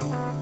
Bye.